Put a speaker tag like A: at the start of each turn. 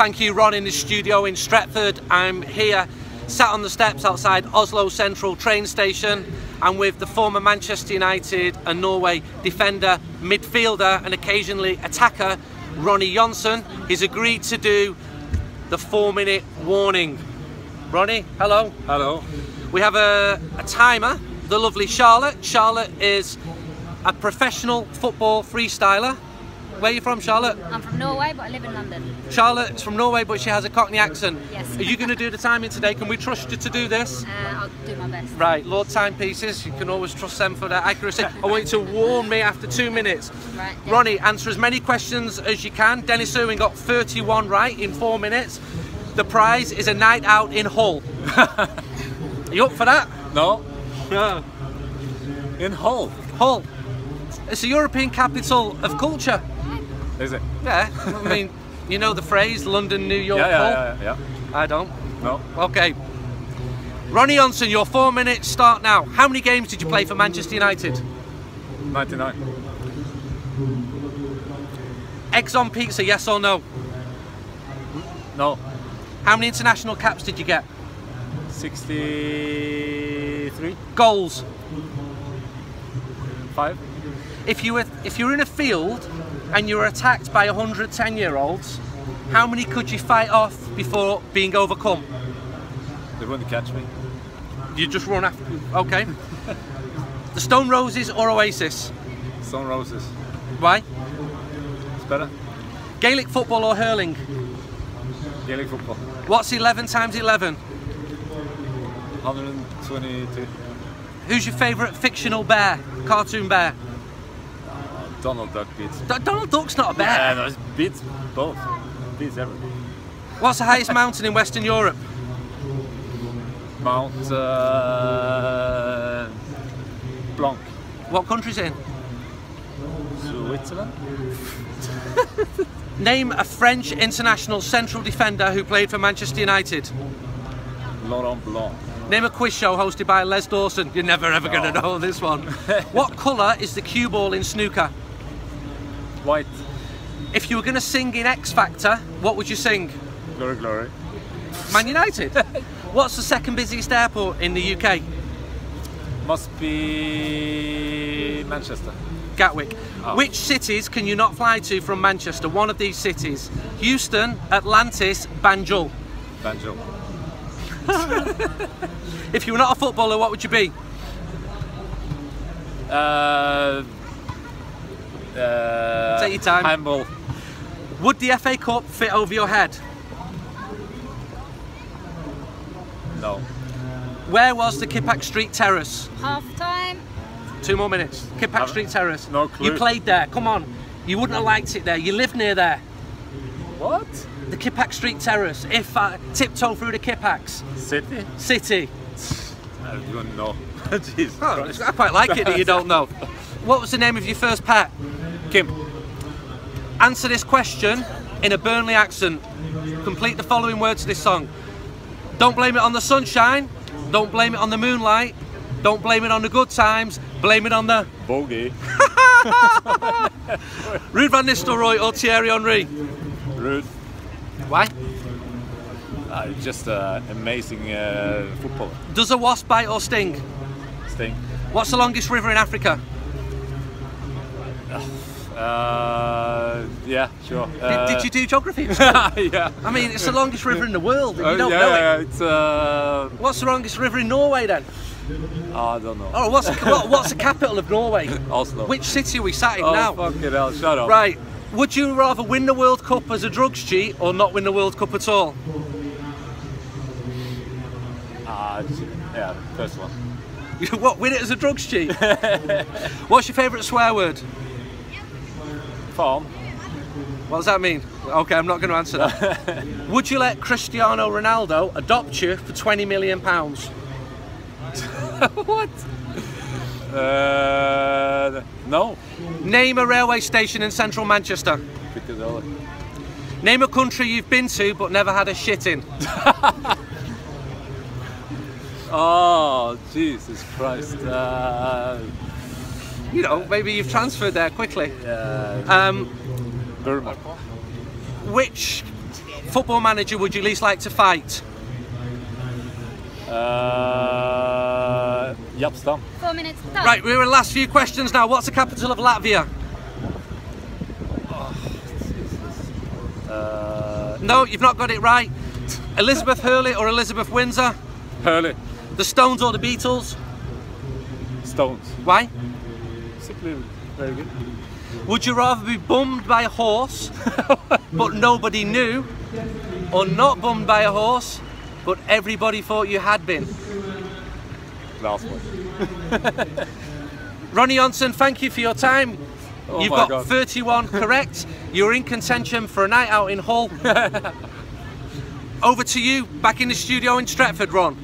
A: Thank you, Ron, in the studio in Stretford. I'm here, sat on the steps outside Oslo Central train station. I'm with the former Manchester United and Norway defender, midfielder, and occasionally attacker, Ronnie Johnsen. He's agreed to do the four minute warning. Ronnie, hello.
B: Hello.
A: We have a, a timer, the lovely Charlotte. Charlotte is a professional football freestyler. Where are you from, Charlotte?
C: I'm from Norway, but I live in London.
A: Charlotte's from Norway, but she has a Cockney accent.
C: Yes.
A: Are you going to do the timing today? Can we trust you to do this?
C: Uh, I'll do my best.
A: Right, Lorus Timepieces, you can always trust them for their accuracy. I want you to warn me after two minutes.
C: Right. yeah.
A: Ronny, answer as many questions as you can. Dennis Irwin got 31 right in four minutes. The prize is a night out in Hull. Are you up for that?
B: No.
A: Yeah.
B: In Hull.
A: Hull. It's the European capital of culture.
B: Is it?
A: Yeah, I mean, you know the phrase London, New York,
B: Yeah, yeah, yeah, yeah.
A: I don't.
B: No.
A: Okay. Ronnie Johnsen, your four minutes start now. How many games did you play for Manchester United?
B: 99.
A: Eggs on pizza, yes or no?
B: No.
A: How many international caps did you get?
B: 63.
A: Goals.
B: 5.
A: If you were if you were in a field and you were attacked by 110 year olds, how many could you fight off before being overcome?
B: They wouldn't catch me.
A: You just run after. Okay. the Stone Roses or Oasis?
B: Stone Roses.
A: Why?
B: It's better.
A: Gaelic football or hurling?
B: Gaelic football.
A: What's 11 times 11?
B: 122.
A: Who's your favourite fictional bear? Cartoon bear?
B: Donald Duck beats.
A: D- Donald Duck's not a bear.
B: Yeah, no, it beats both. Beats everything.
A: What's the highest mountain in Western Europe?
B: Mount uh, Blanc.
A: What country's it in?
B: Switzerland.
A: Name a French international central defender who played for Manchester United.
B: Laurent Blanc.
A: Name a quiz show hosted by Les Dawson. You're never ever going to know this one. what colour is the cue ball in snooker?
B: White.
A: If you were going to sing in X Factor, what would you sing?
B: Glory, glory.
A: Man United. What's the second busiest airport in the UK?
B: Must be Manchester.
A: Gatwick.
B: Oh.
A: Which cities can you not fly to from Manchester? One of these cities. Houston, Atlantis, Banjul.
B: Banjul.
A: If you were not a footballer, what would you be?
B: Uh, uh,
A: Take your time.
B: Handball.
A: Would the FA Cup fit over your head?
B: No.
A: Where was the Kippax Street Terrace?
C: Half time.
A: Two more minutes.
B: Kippax
A: Street Terrace.
B: no clue.
A: You played there. Come on. You wouldn't have liked it there. You lived near there.
B: What?
A: The Kippax Street Terrace. If I tiptoe through the Kippax.
B: City?
A: City.
B: I don't know. Jesus
A: Oh, I quite like it that you don't know. What was the name of your first pet?
B: Kim.
A: Answer this question in a Burnley accent. Complete the following words to this song. Don't blame it on the sunshine. Don't blame it on the moonlight. Don't blame it on the good times. Blame it on the
B: Bogey.
A: Ruud van Nistelrooy or Thierry Henry.
B: Ruud.
A: Why?
B: Uh, just uh, amazing uh, footballer.
A: Does a wasp bite or sting?
B: Sting.
A: What's the longest river in Africa?
B: Uh, yeah, sure.
A: Did,
B: Uh,
A: did you do geography?
B: yeah.
A: I mean, it's the longest river in the world, and you
B: Uh,
A: don't
B: yeah,
A: know it.
B: yeah, it's. Uh,
A: What's the longest river in Norway then?
B: I don't know.
A: Oh, what's what, what's the capital of Norway?
B: Oslo.
A: Which city are we sat in
B: Oh,
A: now?
B: fucking hell, shut up.
A: Right. Would you rather win the World Cup as a drugs cheat or not win the World Cup at all?
B: Ah, yeah, first one.
A: what, win it as a drugs cheat? What's your favourite swear word?
B: Farm.
A: What does that mean? Okay, I'm not going to answer that. Would you let Cristiano Ronaldo adopt you for 20 million pounds?
B: what? Uh, no.
A: Name a railway station in central Manchester.
B: Piccadilly.
A: Name a country you've been to but never had a shit in.
B: Oh, Jesus Christ. Uh,
A: You know, maybe you've transferred there quickly.
B: yeah,
A: Um,
B: Burma.
A: which football manager would you least like to fight?
B: Uh, Jaap Stam.
C: Four minutes. Done.
A: Right, we're in the last few questions now. What's the capital of Latvia?
B: Uh,
A: No, you've not got it right. Elizabeth Hurley or Elizabeth Windsor?
B: Hurley.
A: The Stones or the Beatles?
B: Stones.
A: Why?
B: Very good.
A: Would you rather be bummed by a horse, but nobody knew, or not bummed by a horse, but everybody thought you had been?
B: Last one.
A: Ronnie Johnsen, thank you for your time.
B: Oh
A: You've got
B: God.
A: 31 correct. You're in contention for a night out in Hull. Over to you, back in the studio in Stretford, Ron.